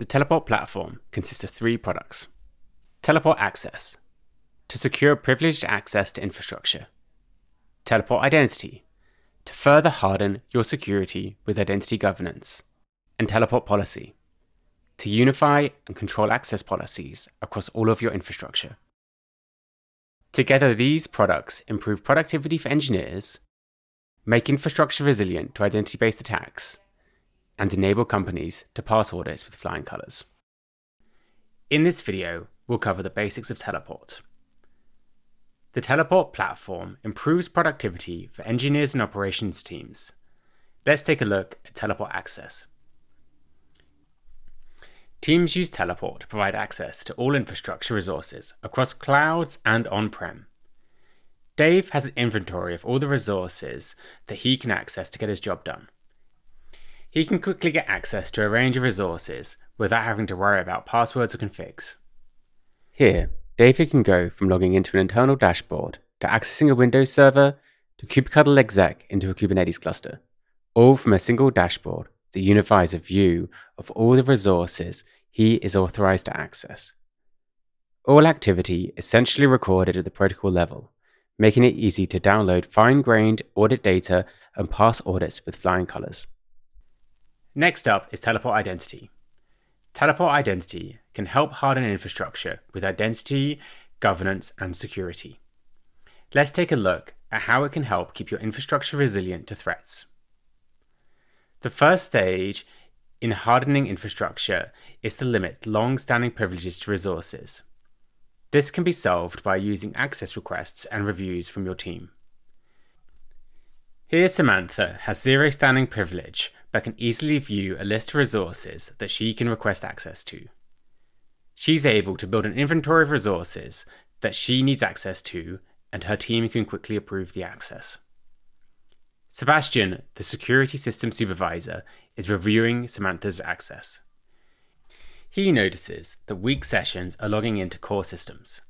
The Teleport platform consists of three products. Teleport Access, to secure privileged access to infrastructure, Teleport Identity, to further harden your security with identity governance, and Teleport Policy, to unify and control access policies across all of your infrastructure. Together, these products improve productivity for engineers, make infrastructure resilient to identity based attacks, and enable companies to pass audits with flying colours. In this video, we'll cover the basics of Teleport. The Teleport platform improves productivity for engineers and operations teams. Let's take a look at Teleport Access. Teams use Teleport to provide access to all infrastructure resources across clouds and on prem. Dave has an inventory of all the resources that he can access to get his job done. He can quickly get access to a range of resources without having to worry about passwords or configs. Here, David can go from logging into an internal dashboard to accessing a Windows server to kubectl exec into a Kubernetes cluster, all from a single dashboard that unifies a view of all the resources he is authorized to access. All activity essentially recorded at the protocol level, making it easy to download fine grained audit data and pass audits with flying colors. Next up is Teleport Identity. Teleport Identity can help harden infrastructure with identity, governance, and security. Let's take a look at how it can help keep your infrastructure resilient to threats. The first stage in hardening infrastructure is to limit long standing privileges to resources. This can be solved by using access requests and reviews from your team. Here, Samantha has zero standing privilege but can easily view a list of resources that she can request access to. She's able to build an inventory of resources that she needs access to, and her team can quickly approve the access. Sebastian, the security system supervisor, is reviewing Samantha's access. He notices that weak sessions are logging into core systems.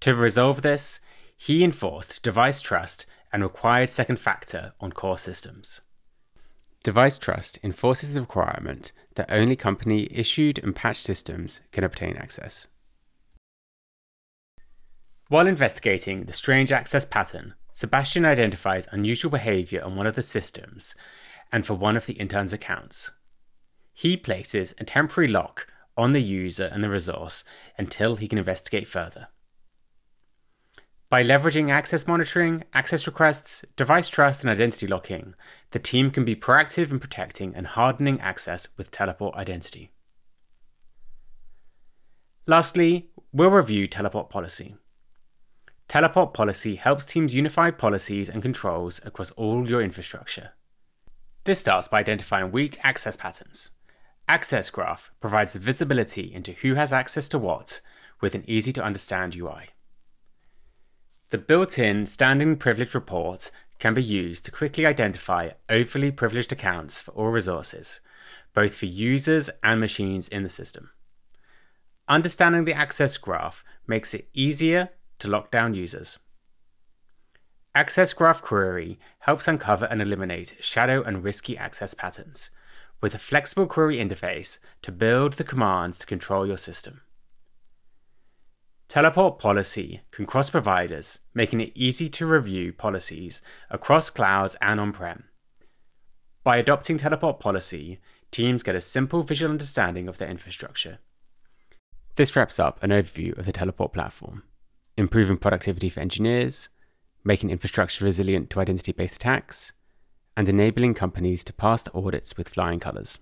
To resolve this, he enforced device trust and required second factor on core systems. Device trust enforces the requirement that only company issued and patched systems can obtain access. While investigating the strange access pattern, Sebastian identifies unusual behavior on one of the systems and for one of the intern's accounts. He places a temporary lock on the user and the resource until he can investigate further. By leveraging access monitoring, access requests, device trust, and identity locking, the team can be proactive in protecting and hardening access with Teleport Identity. Lastly, we'll review Teleport Policy. Teleport Policy helps teams unify policies and controls across all your infrastructure. This starts by identifying weak access patterns. Access Graph provides visibility into who has access to what with an easy to understand UI. The built-in standing privilege report can be used to quickly identify overly privileged accounts for all resources, both for users and machines in the system. Understanding the access graph makes it easier to lock down users. Access Graph Query helps uncover and eliminate shadow and risky access patterns, with a flexible query interface to build the commands to control your system. Teleport Policy can cross providers, making it easy to review policies across clouds and on prem. By adopting Teleport Policy, teams get a simple visual understanding of their infrastructure. This wraps up an overview of the Teleport platform improving productivity for engineers, making infrastructure resilient to identity based attacks, and enabling companies to pass the audits with flying colors.